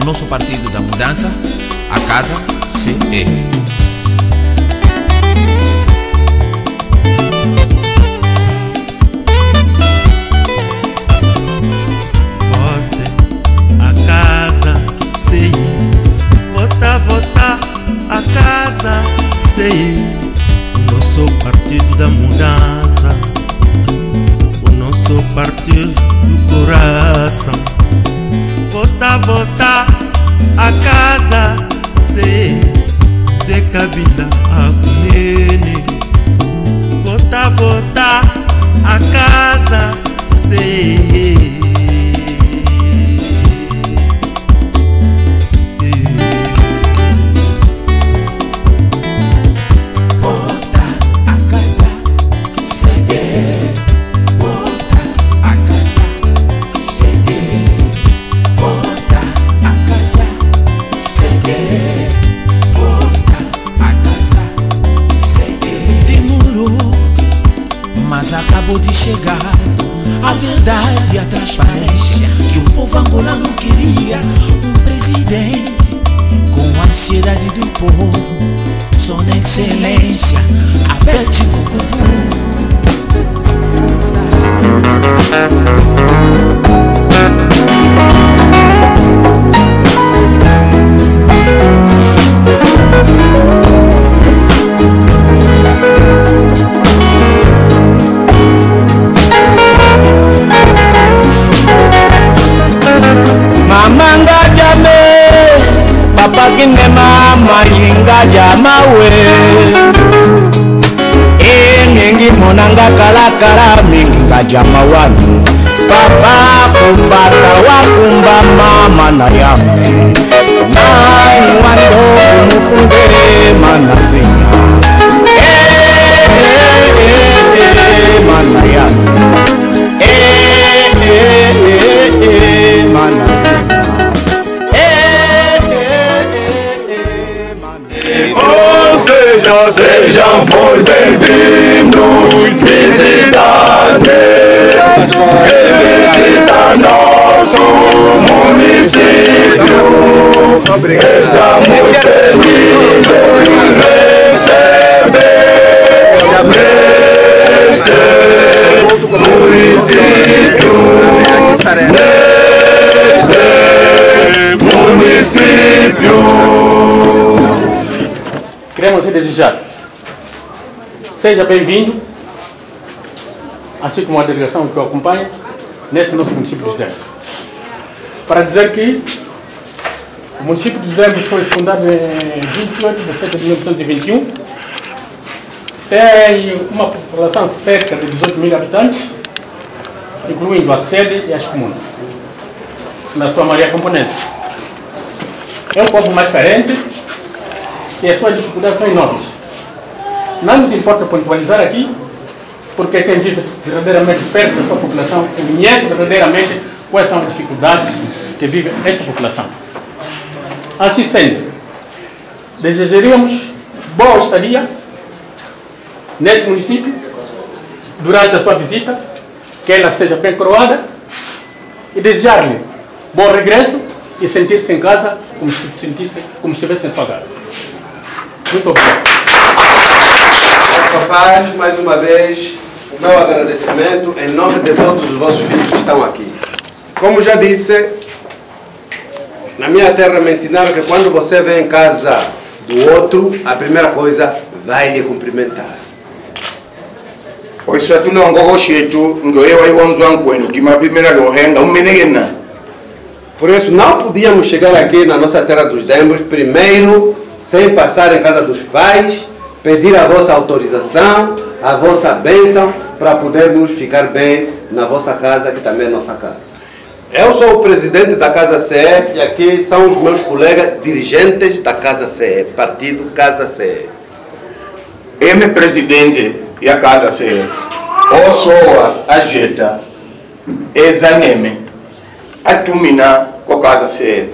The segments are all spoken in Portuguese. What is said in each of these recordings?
o nosso partido da mudança, a casa CE. A casa sei casa sei O nosso partido da mudança. O nosso partido do coração votavota akaza se. Dekabila akunene votavota akaza transparência que o povo angolano queria. Um presidente com a ansiedade do povo. Só na excelência, jamawe e mingi monanga kalakala mingi nga jama papa kumbata wakumba mama na yame Estamos felizes receber neste município Neste município Queremos desejar. Seja bem-vindo, assim como a delegação que o acompanha, nesse nosso município dos Demos. Para dizer que o município dos Demos foi fundado em 28 de setembro de 1921, tem uma população cerca de 18 mil habitantes, incluindo a sede e as comunas, na sua maioria componente. É um povo mais carente, e as suas dificuldades são enormes. Não nos importa pontualizar aqui, porque quem vive verdadeiramente perto da sua população conhece verdadeiramente quais são as dificuldades que vive esta população. Assim sendo, desejaríamos boa estadia nesse município durante a sua visita, que ela seja bem coroada, e desejar-lhe bom regresso e sentir-se em casa como se sentisse, como se estivesse em sua casa. Muito obrigado. Papais, mais uma vez, o meu agradecimento em nome de todos os vossos filhos que estão aqui. Como já disse, na minha terra me ensinaram que quando você vem em casa do outro, a primeira coisa, vai lhe cumprimentar. oisatula ngoko shetu ngoyewa iwonzwa nkwenu kimapimira lohenga umenegena Por isso, não podíamos chegar aqui na nossa terra dos Demos, primeiro, sem passar em casa dos pais, pedir a vossa autorização, a vossa bênção, para podermos ficar bem na vossa casa, que também é nossa casa. Eu sou o presidente da Casa CE e aqui são os meus colegas dirigentes da Casa CE, Partido Casa CE. eme presidente ya casa se osowa ajeta ezaneme atumina ko casa se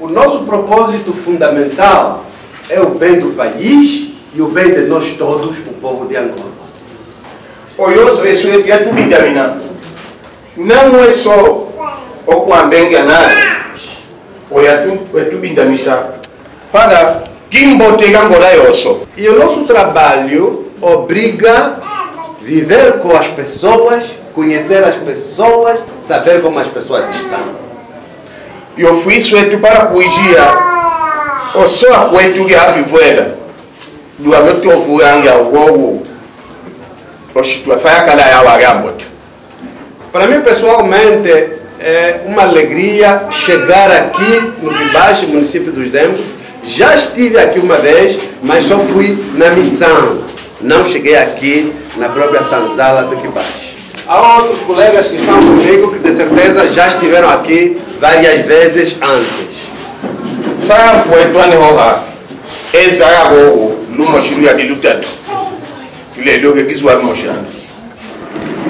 O nosso propósito fundamental é o bem do país e o bem de nós todos, o povo de Angola. oyoso eso yatumidamina não é só okwambenga nada etubindamisa para kimboteka ngola yoso E o nosso trabalho obriga viver com as pessoas, conhecer as pessoas, saber como as pessoas estão. e ofício wetu para kuijia osoa kwetu gyavivwela luavyo tovuanga wowo oxitwasayakala yawagamboto Para mim, pessoalmente, é uma alegria chegar aqui no Bibaixo, município dos Demos. Já estive aqui uma vez, mas só fui na missão. Não cheguei aqui na própria Sanzala do Bibaixo. Há outros colegas que estão comigo que de certeza já estiveram aqui várias vezes antes. saa kwetu hoha ezaya wowo lumoshilu yadi lutatu kileloke kiziwa lumoshana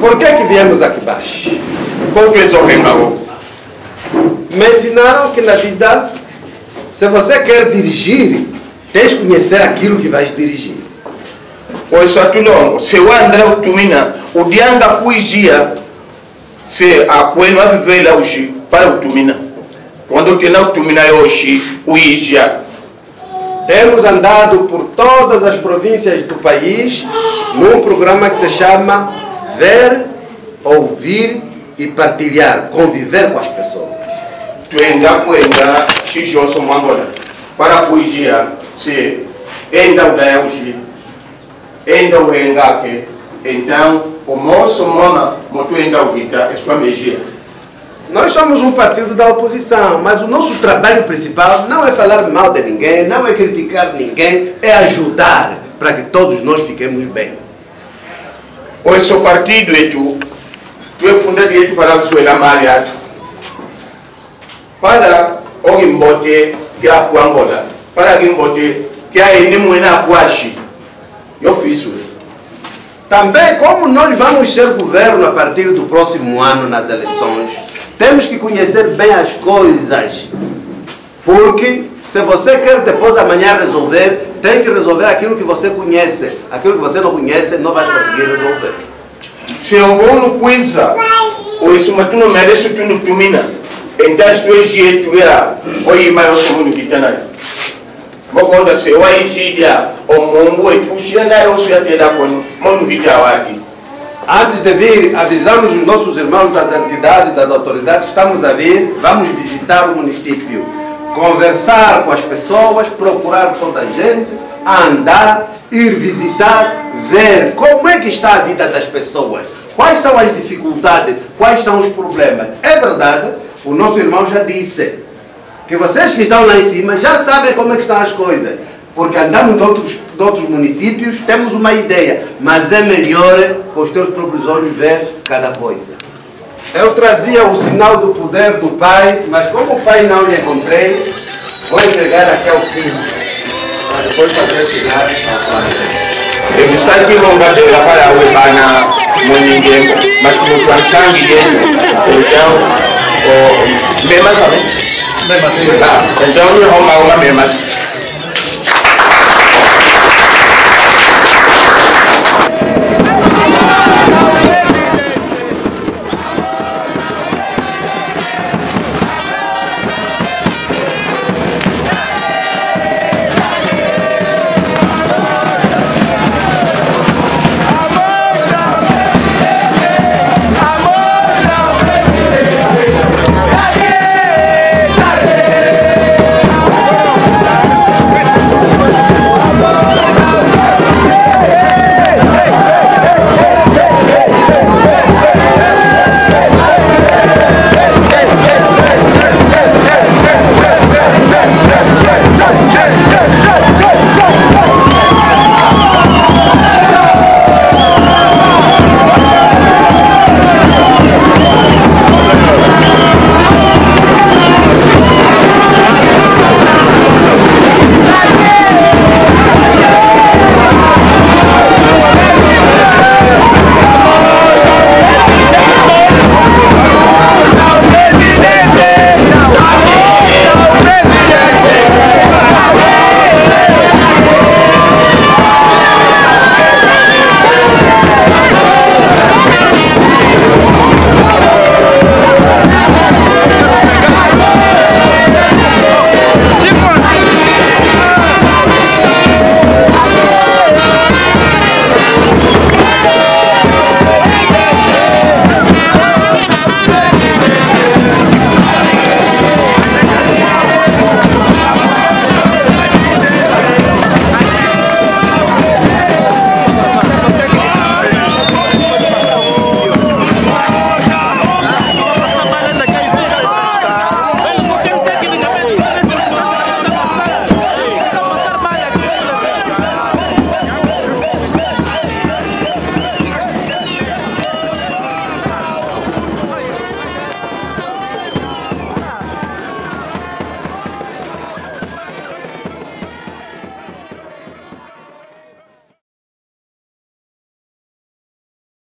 Por que, que viemos aqui baixo? kotu ezohengawo Me ensinaram que na vida, se você quer dirigir, tens que conhecer aquilo que vais dirigir. oiswa tulongo sewandra utumina udianga kuijia se akwenu avivela ushi para utumina quando tena utumina yoshi uijia Temos andado por todas as províncias do país num programa que se chama Ver, Ouvir e Partilhar, conviver com as pessoas. twenda kwenda xixoso mwambola para kuijia se enda udaya ushi enda uhengake então o moço mona motwenda uvita esquamejia Nós somos um partido da oposição, mas o nosso trabalho principal não é falar mal de ninguém, não é criticar ninguém, é ajudar para que todos nós fiquemos bem. Oiso partido etu twefundadi yetu para kusuela mali atu para ogimbote kyakuangola para gimbote kyaene mwena akwashi yofiswe Também, como nós vamos ser governo a partir do próximo ano nas eleições, temos que conhecer bem as coisas. Porque se você quer depois amanhã resolver, tem que resolver aquilo que você conhece. Aquilo que você não conhece, não vai conseguir resolver. se ovonu kwiza oiso matuno mereso tunu tumina enta situation yetu ya oyima yosomunu kitanayo mokonda se waijidya omungu etushira nayo osuyatela kono monu vitawadi Antes de vir, avisamos os nossos irmãos das entidades, das autoridades que estamos a vir, vamos visitar o município, conversar com as pessoas, procurar toda a gente, andar, ir visitar, ver como é que está a vida das pessoas, quais são as dificuldades, quais são os problemas. É verdade, o nosso irmão já disse que vocês que estão lá em cima já sabem como é que estão as coisas. Porque andamos de outros, de outros municípios, temos uma ideia, mas é melhor com os teus próprios olhos ver cada coisa. Eu trazia o sinal do poder do Pai, mas como o Pai não lhe encontrei, vou entregar aqui ao filho, para depois fazer chegar ao Pai. emisakilongadela para webana moningengo mas kumutwansangilenu então memas sabe então mi homaunga memas